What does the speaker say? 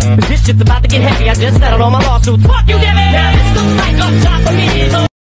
But this shit's about to get heavy. I just settled all my lawsuits.